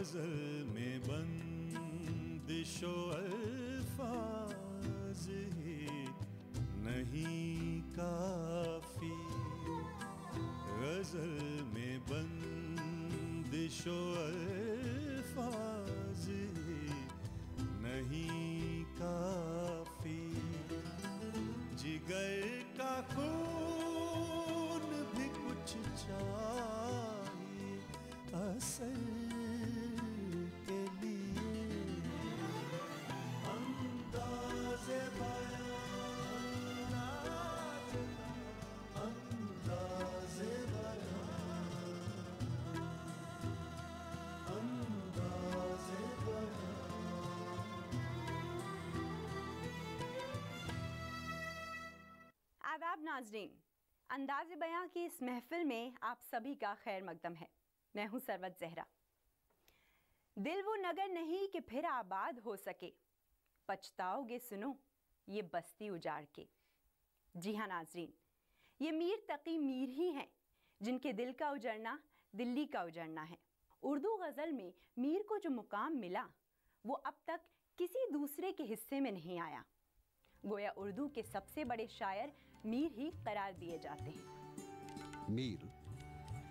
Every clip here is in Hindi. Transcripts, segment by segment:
गज़ल में बंदिशो अल्फाज ही नहीं काफ़ी। गज़ल में बंदिशो अल्फाज ही नहीं काफ़ी। जिगर का खून भी कुछ चाहिए आदाब नाजरीन, अंदाज बयां की इस महफिल में आप सभी का खैर मकदम है। मैं हूँ सरवत जहरा। दिल वो नगर नहीं कि फिर आबाद हो सके। पछताओगे सुनो, ये बस्ती उजाड़ के। जी हाँ नाजरीन, ये मीर तकी मीर ही हैं, जिनके दिल का उजड़ना दिल्ली का उजड़ना है। उर्दू गज़ल में मीर को जो मुकाम मिला, वो अब तक किसी दूसरे के हिस्से में नहीं आया। गोया उर्दू के सबसे बड़े शायर मीर ही करार दिए जाते हैं। मीर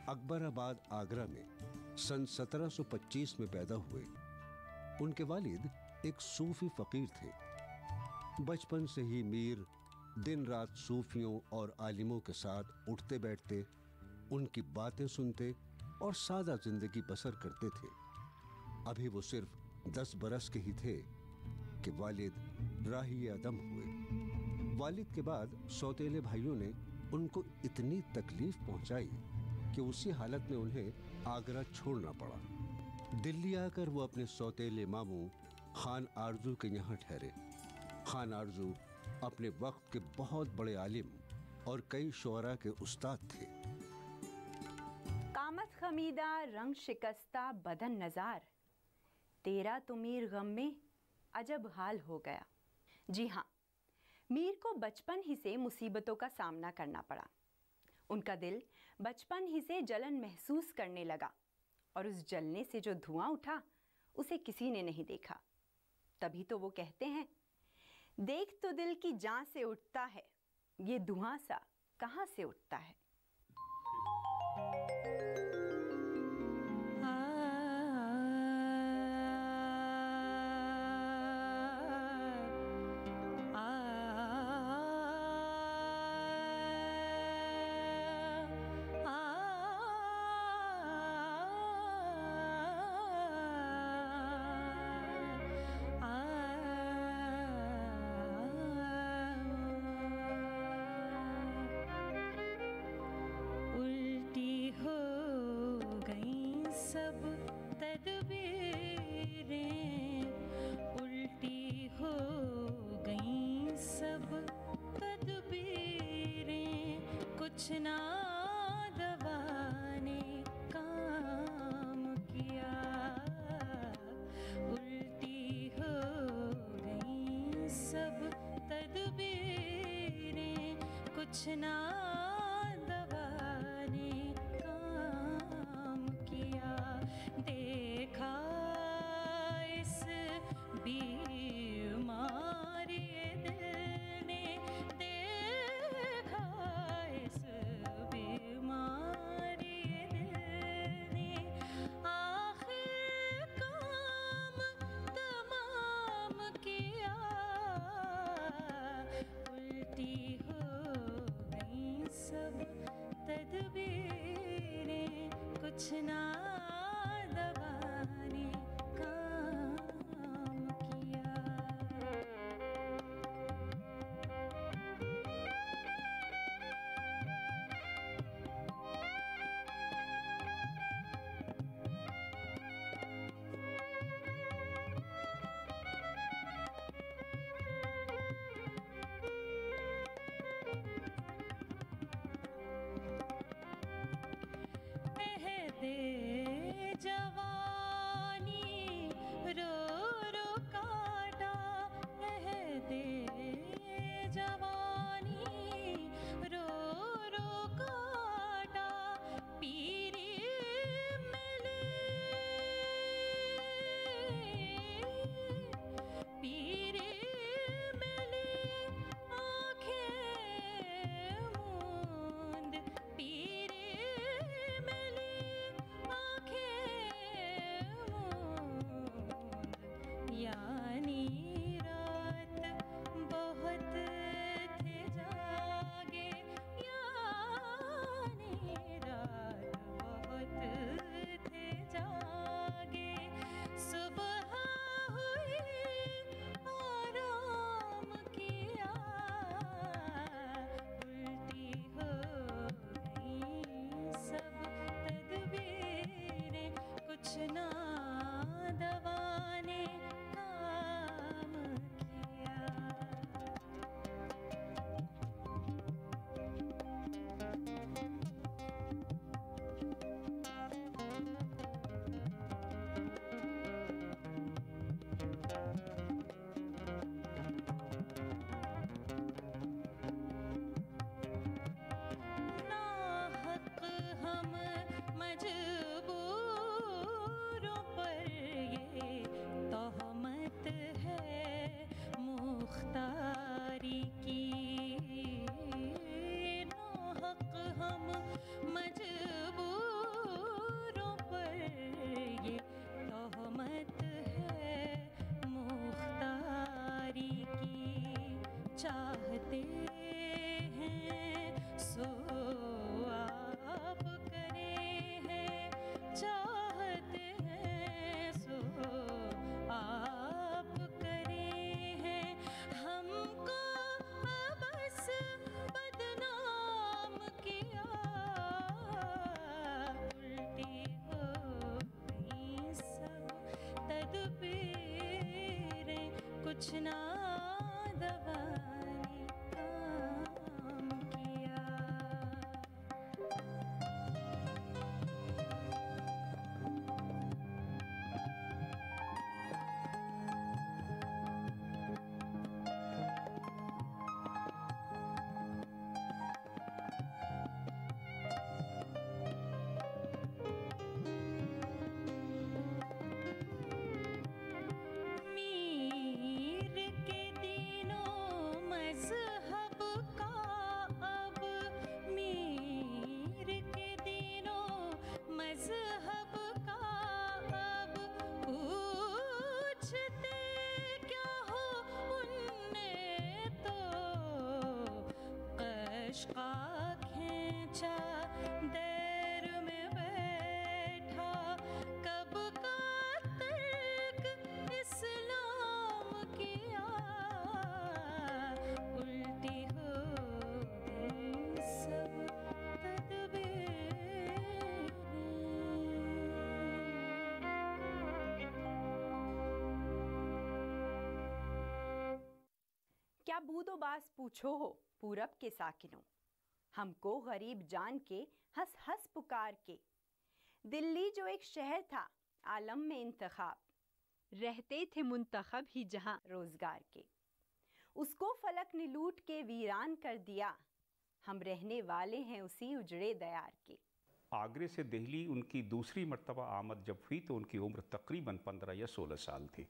अकबराबाद, आगरा में सन 1725 में पैदा हुए। उनके वालिद एक सूफी फकीर थे। बचपन से ही मीर दिन रात सूफियों और आलिमों के साथ उठते बैठते, उनकी बातें सुनते और सादा ज़िंदगी बसर करते थे। अभी वो सिर्फ़ दस बरस के ही थे कि वालिद राही अदम हुए। वालिद के बाद सौतेले भाइयों ने उनको इतनी तकलीफ़ पहुंचाई कि उसी हालत में उन्हें आगरा छोड़ना पड़ा। दिल्ली आकर वो अपने सौतेले मामू, खान आरज़ू के यहाँ ठहरे। खान आरज़ू अपने वक्त के बहुत बड़े आलिम और कई शोरा के उस्ताद थे। कामत खमीदा, रंग शिकस्ता, बदन नजार। तेरा तो मीर गम में अजब हाल हो गया। जी हाँ मीर को बचपन ही से मुसीबतों का सामना करना पड़ा। उनका दिल बचपन ही से जलन महसूस करने लगा और उस जलने से जो धुआँ उठा, उसे किसी ने नहीं देखा। तभी तो वो कहते हैं, देख तो दिल की जान से उठता है, ये धुआँ सा कहाँ से उठता है? कुछ ना दबाने काम किया। उल्टी हो गई सब तदबीरें। कुछ ना चाहते हैं, सो आप करे हैं। चाहते हैं, सो आप करे हैं। हमको बस बदनाम किया उल्टी हो गई सब। तदबीरें कुछ ना क्या बूदोबास पूछो हो पूरब के साकिनों। हमको गरीब जान के, हंस हंस पुकार के। दिल्ली जो एक शहर था, आलम में इंतखाब। रहते थे मुंतखब ही जहाँ रोज़गार के। उसको फलक ने लूट के वीरान कर दिया। हम रहने वाले हैं उसी उजड़े दयार के। आगरे से दिल्ली उनकी दूसरी मरतबा आमद जब हुई तो उनकी उम्र तकरीबन पंद्रह या सोलह साल थी।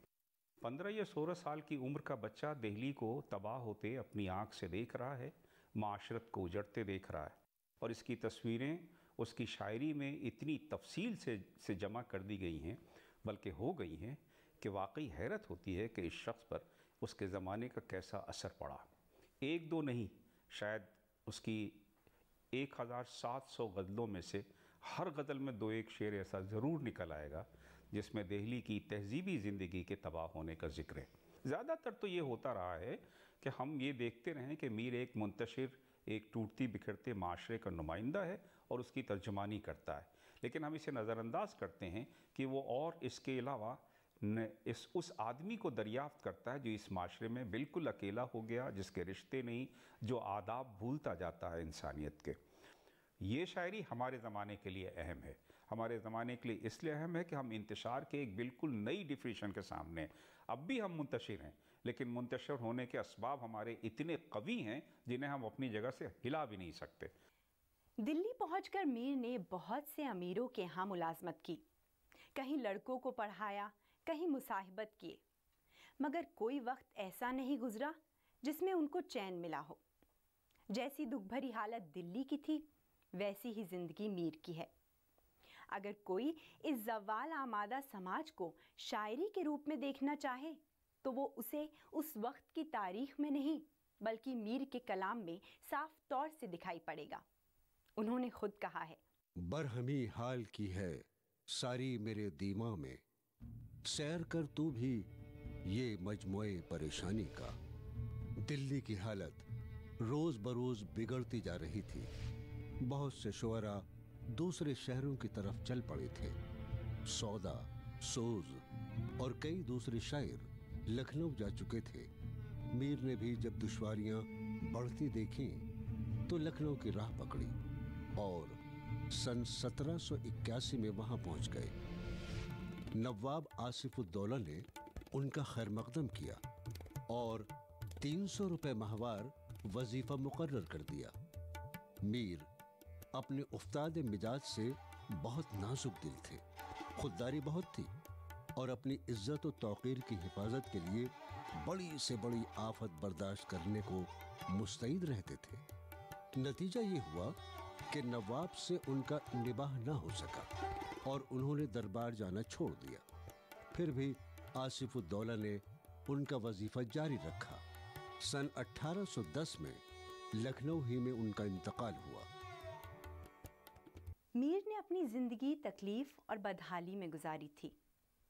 पंद्रह या सोलह साल की उम्र का बच्चा दिल्ली को तबाह होते अपनी आँख से देख रहा है माशरत को उजड़ते देख रहा है और इसकी तस्वीरें उसकी शायरी में इतनी तफसील से से जमा कर दी गई हैं, बल्कि हो गई हैं कि वाकई हैरत होती है कि इस शख्स पर उसके ज़माने का कैसा असर पड़ा। एक दो नहीं, शायद उसकी एक हज़ार सात सौ गज़लों में से हर गज़ल में दो एक शेर ऐसा ज़रूर निकल आएगा जिसमें दिल्ली की तहजीबी ज़िंदगी के तबाह होने का ज़िक्र है। ज़्यादातर तो ये होता रहा है कि हम ये देखते रहें कि मीर एक मुंतशिर, एक टूटती बिखरते माशरे का नुमाइंदा है और उसकी तर्जमानी करता है। लेकिन हम इसे नज़रअंदाज करते हैं कि वो और इसके अलावा इस, उस आदमी को दरियाफ्त करता है जो इस माशरे में बिल्कुल अकेला हो गया, जिसके रिश्ते नहीं, जो आदाब भूलता जाता है इंसानियत के। ये शायरी हमारे ज़माने के लिए अहम है। हमारे ज़माने के लिए इसलिए अहम है कि हम इंतशार के एक बिल्कुल नई डिफिनेशन के सामने अब भी हम मुंतशिर हैं, लेकिन मुंतशर होने के असबाब हमारे इतने कवी हैं, जिन्हें हम अपनी जगह से हिला भी नहीं सकते। दिल्ली पहुंचकर मीर ने बहुत से अमीरों के यहाँ मुलाजमत की। कहीं लड़कों को पढ़ाया, कहीं मुसाहिबत किए। मगर कोई वक्त ऐसा नहीं गुजरा जिसमें उनको चैन मिला हो। जैसी दुख भरी हालत दिल्ली की थी, वैसी ही ज़िंदगी मीर की है। अगर कोई इस जवाल आमादा समाज को शायरी के रूप में देखना चाहे तो वो उसे उस वक्त की तारीख में नहीं, बल्कि मीर के कलाम में साफ़ तौर से दिखाई पड़ेगा। उन्होंने खुद कहा है। बरहमी हाल की है सारी मेरे दीमा में। सैर कर तू भी ये मजमुए परेशानी का। दिल्ली की हालत रोज बरोज बिगड़ती जा रही थी। बहुत से शुरा दूसरे शहरों की तरफ़ चल पड़े थे। सौदा, सोज और कई दूसरे शायर लखनऊ जा चुके थे। मीर ने भी जब दुश्वारियाँ बढ़ती देखी तो लखनऊ की राह पकड़ी और सन 1781 में वहाँ पहुँच गए। नवाब आसिफुद्दौला ने उनका खैर मकदम किया और 300 रुपए माहवार वजीफा मुकर्र कर दिया। मीर अपने उस्ताद मिजाज से बहुत नाजुक दिल थे। खुददारी बहुत थी और अपनी इज़्ज़त और तौकीर की हिफाजत के लिए बड़ी से बड़ी आफत बर्दाश्त करने को मुस्तैद रहते थे। नतीजा ये हुआ कि नवाब से उनका निबाह ना हो सका और उन्होंने दरबार जाना छोड़ दिया। फिर भी आसिफुद्दौला ने उनका वजीफा जारी रखा। सन 1810 में लखनऊ ही में उनका इंतकाल हुआ। अपनी ज़िंदगी, तकलीफ़ और बदहाली में गुजारी थी।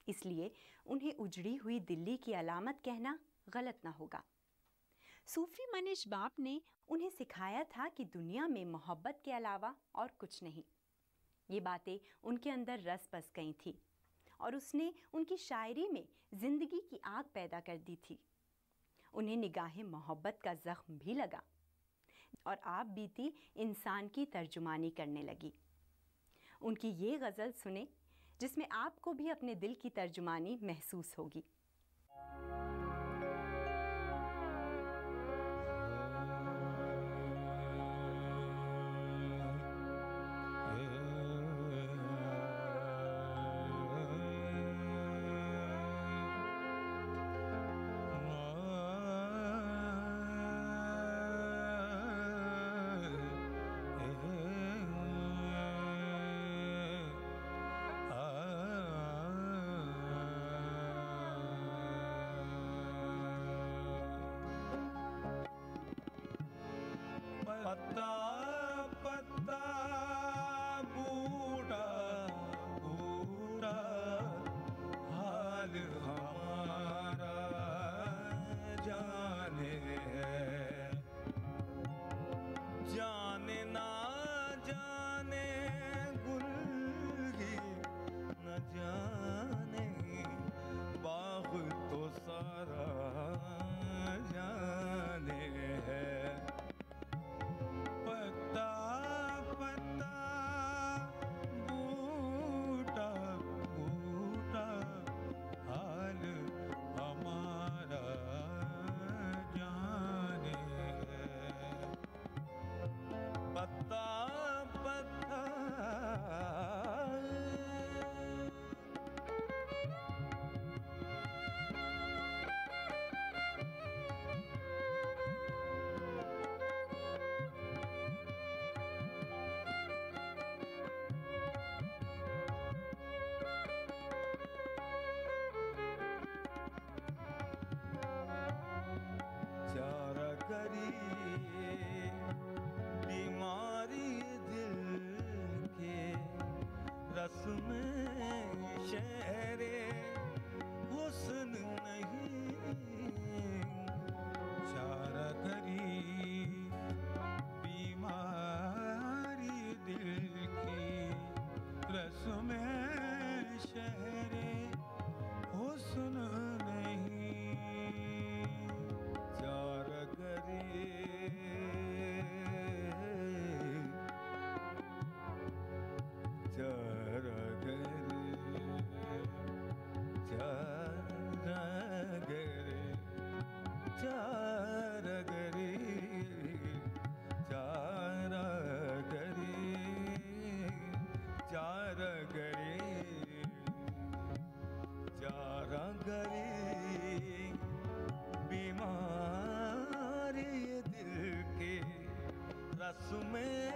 इसलिए उन्हें उजड़ी हुई दिल्ली की अलामत कहना गलत ना होगा। सूफी मनीष बाप ने उन्हें सिखाया था कि दुनिया में मोहब्बत के अलावा और कुछ नहीं। ये बातें उनके अंदर रस बस गई थी और उसने उनकी शायरी में ज़िंदगी की आग पैदा कर दी थी। उन्हें निगाह मोहब्बत का जख्म भी लगा और आप बीती इंसान की तर्जुमानी करने लगी। उनकी ये गज़ल सुने जिसमें आपको भी अपने दिल की तर्जुमानी महसूस होगी। रस में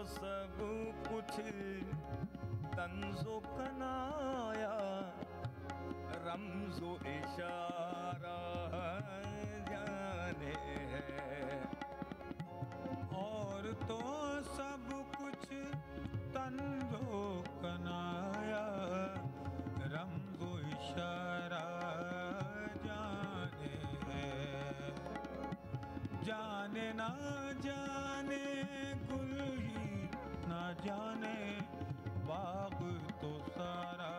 कुछ तंजो कनाया। रमजो इशारा जाने है। और तो सब कुछ तंजो कनाया। रमजो इशारा जाने है। जाने ना जाने गुल जाने बाग तो सारा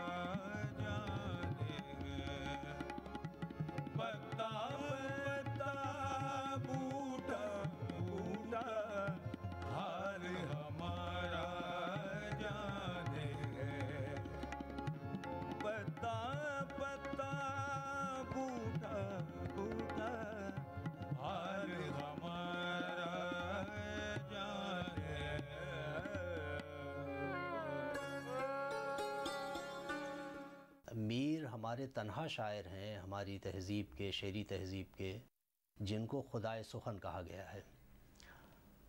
हमारे तन्हा शायर हैं, हमारी तहज़ीब के, शेरी तहज़ीब के, जिनको खुदाए सुखन कहा गया है।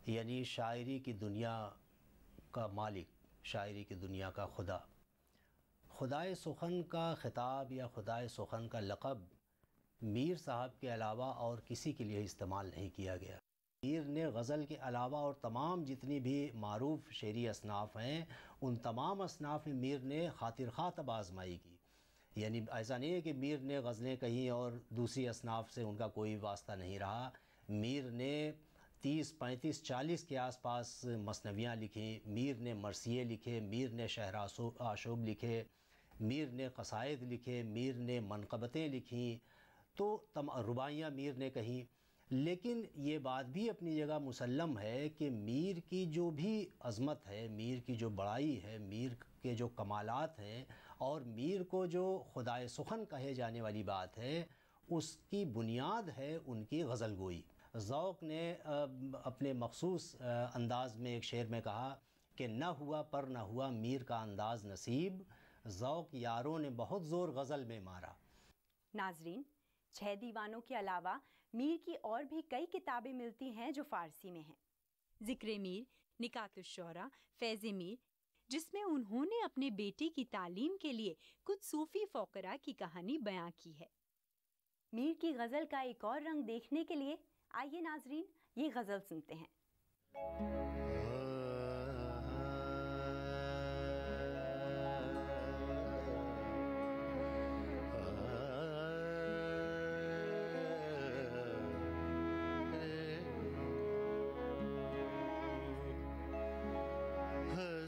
यानी शायरी की दुनिया का मालिक, शायरी की दुनिया का खुदा। खुदाए सुखन का ख़िताब या खुदाए सुखन का लक़ब मीर साहब के अलावा और किसी के लिए इस्तेमाल नहीं किया गया। मीर ने गज़ल के अलावा और तमाम जितनी भी मरूफ शेरी असनाफ़ हैं, उन तमाम असनाफ़ में मीर ने खातिर खा तब आजमाई की। यानी ऐसा नहीं है कि मीर ने गज़लें कहीं और दूसरी असनाफ से उनका कोई वास्ता नहीं रहा। मीर ने तीस, पैंतीस, चालीस के आसपास मसनवियाँ लिखी, मीर ने मरसिए लिखे, मीर ने शहर आशोब लिखे, मीर ने कसायद लिखे, मीर ने मनकबतें लिखीं तो तम, रुबाइयाँ मीर ने कहीं। लेकिन ये बात भी अपनी जगह मुसलम है कि मीर की जो भी अज़मत है, मीर की जो बड़ाई है, मीर के जो कमालात हैं और मीर को जो खुदाए सुखन कहे जाने वाली बात है, उसकी बुनियाद है उनकी गज़ल गोई। ज़ौक़ ने अपने मखसूस अंदाज में एक शेर में कहा कि न हुआ पर न हुआ मीर का अंदाज़ नसीब, ज़ौक़ यारों ने बहुत ज़ोर गज़ल में मारा। नाजरीन, छह दीवानों के अलावा मीर की और भी कई किताबें मिलती हैं जो फारसी में हैं। ज़िक्र मीर निकातुशरा फैज़ मीर जिसमें उन्होंने अपने बेटे की तालीम के लिए कुछ सूफी फ़ोकरा की कहानी बयां की है। मीर की गज़ल का एक और रंग देखने के लिए आइए नाजरीन, ये गज़ल सुनते हैं।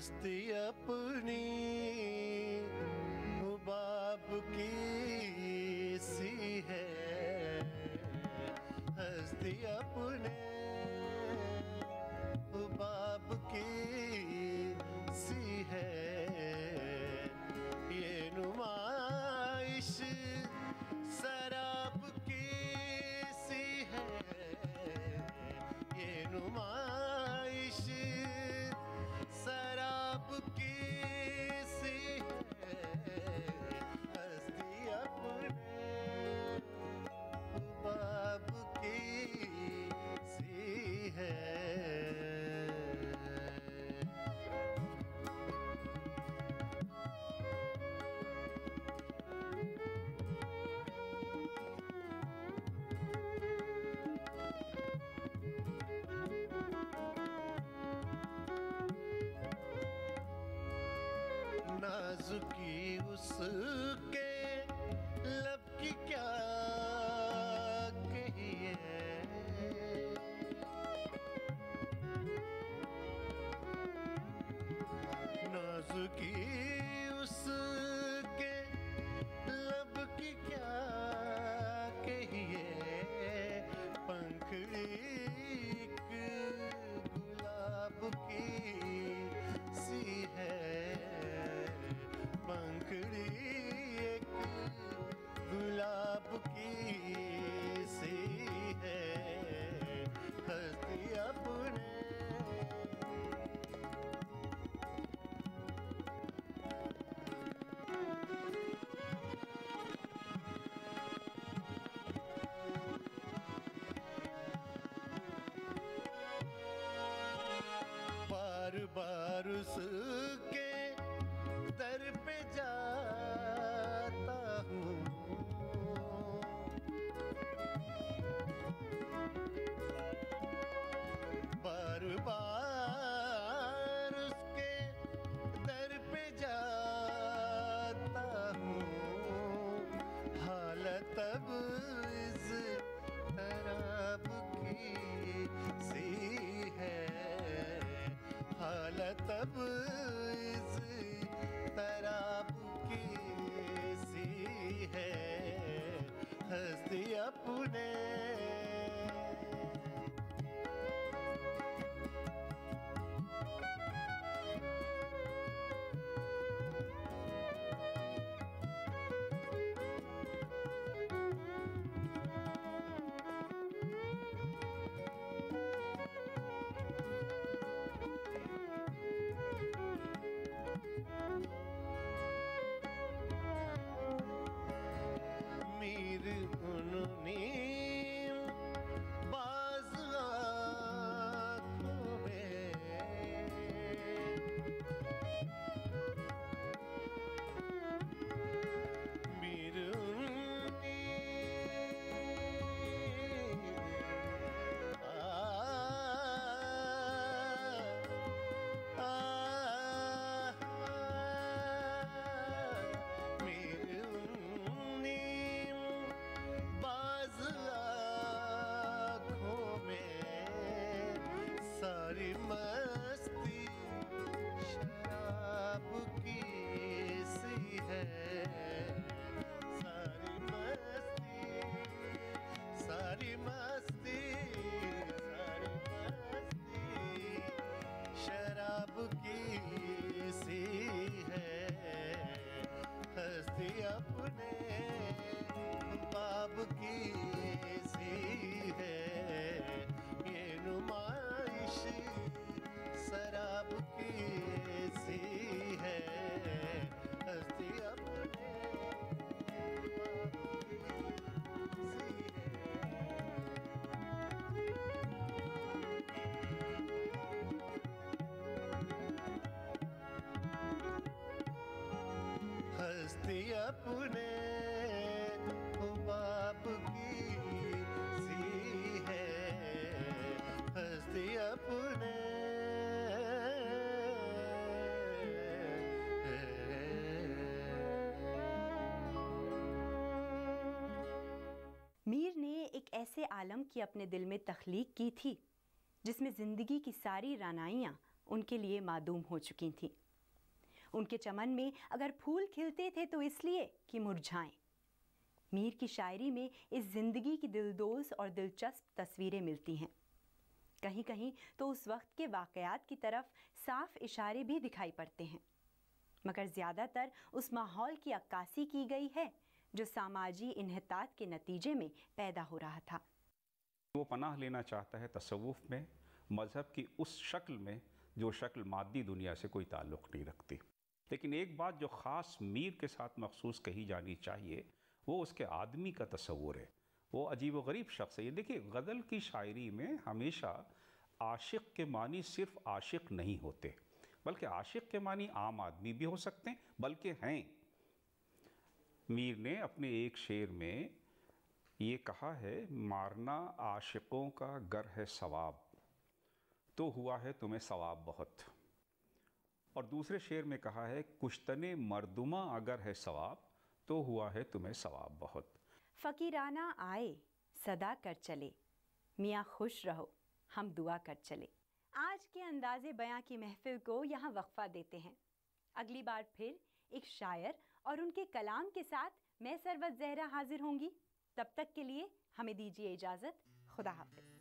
हस्ती अपनी नाजुकी उसके अपने मीर सारी अपने बाप की सी है। हस्ती अपने। मीर ने एक ऐसे आलम की अपने दिल में तख्लीक की थी, जिसमें ज़िंदगी की सारी रानाइयाँ उनके लिए मादूम हो चुकी थीं। उनके चमन में अगर फूल खिलते थे तो इसलिए कि मुरझाएँ। मीर की शायरी में इस ज़िंदगी की दिलदोज और दिलचस्प तस्वीरें मिलती हैं। कहीं कहीं तो उस वक्त के वाक़यात की तरफ़ साफ़ इशारे भी दिखाई पड़ते हैं। मगर ज़्यादातर उस माहौल की अक्कासी की गई है, जो सामाजी इन्हतात के नतीजे में पैदा हो रहा था। वो पनाह लेना चाहता है तसव्वुफ में, मज़हब की उस शक्ल में, जो शक्ल मादी दुनिया से कोई ताल्लुक़ नहीं रखती। लेकिन एक बात जो ख़ास मीर के साथ मखसूस कही जानी चाहिए, वो उसके आदमी का तस्वूर है। वो अजीब गरीब शख्स है। ये देखिए, गज़ल की शायरी में हमेशा आशिक के मानी सिर्फ़ आशिक नहीं होते, बल्कि आशिक के मानी आम आदमी भी हो सकते हैं, बल्कि हैं। मीर ने अपने एक शेर में ये कहा है, मारना आशिकों का गर है सवाब तो हुआ है तुम्हें सवाब बहुत। और दूसरे शेर में कहा है, कुश्तने मर्दुमा अगर है सवाब तो हुआ है तुम्हें सवाब बहुत। फ़कीराना आए, सदा कर चले। मियाँ खुश रहो, हम दुआ कर चले। आज के अंदाजे बयां की महफिल को यहाँ वक्फा देते हैं। अगली बार फिर एक शायर और उनके कलाम के साथ मैं सरवत जहरा हाजिर होंगी। तब तक के लिए हमें दीजिए इजाज़त। खुदा हाफिज।